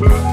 Bye.